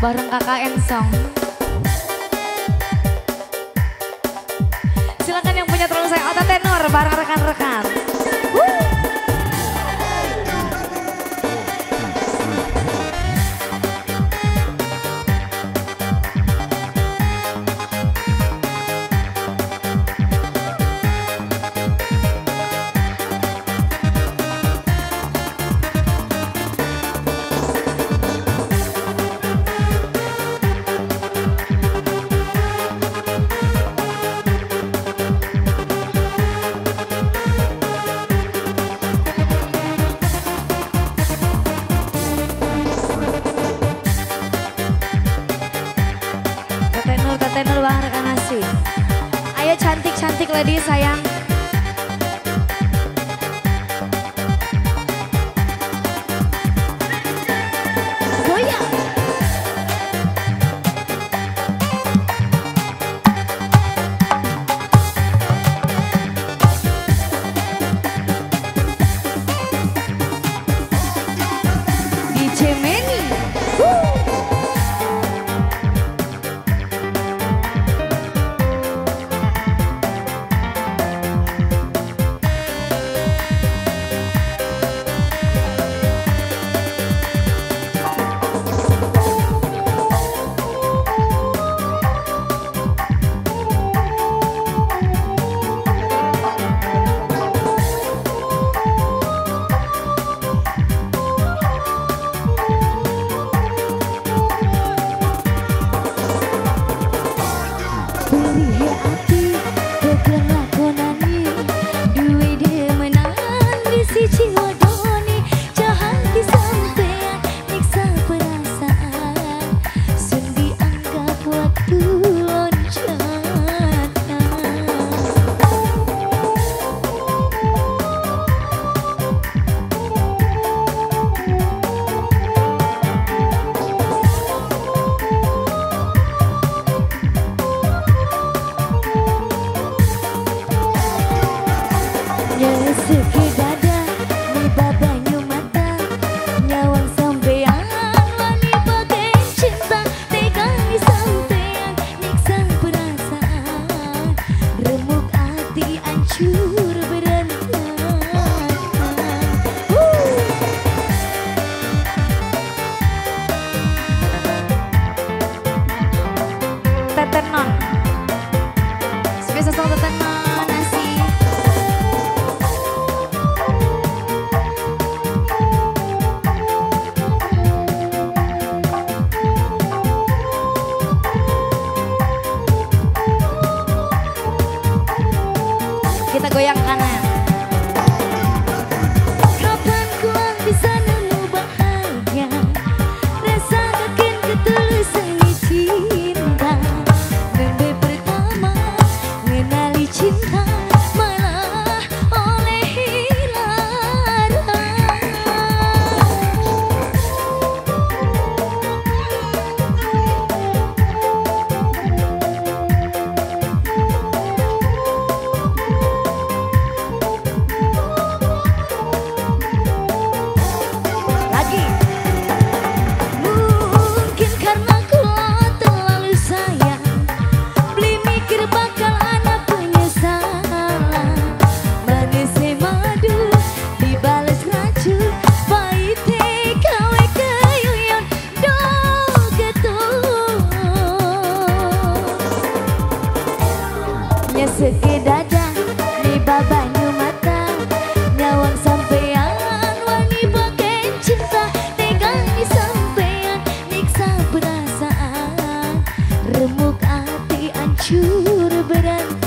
bareng kakak Song. Silakan yang punya terlalu saya otak Tenor bareng rekan-rekan. Woo! tenor Bahar Kanasi. Ayo cantik-cantik lady sayang. goyang kanan. Yogi. remuk hati hancur berantakan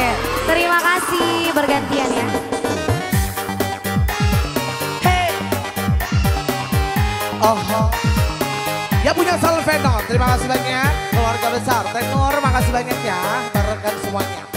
Oke, terima kasih bergantian ya. Hey. Oh, Ya punya Salveno, terima kasih banyak. Keluarga besar, Tenor, makasih banyak ya. Rekan semuanya.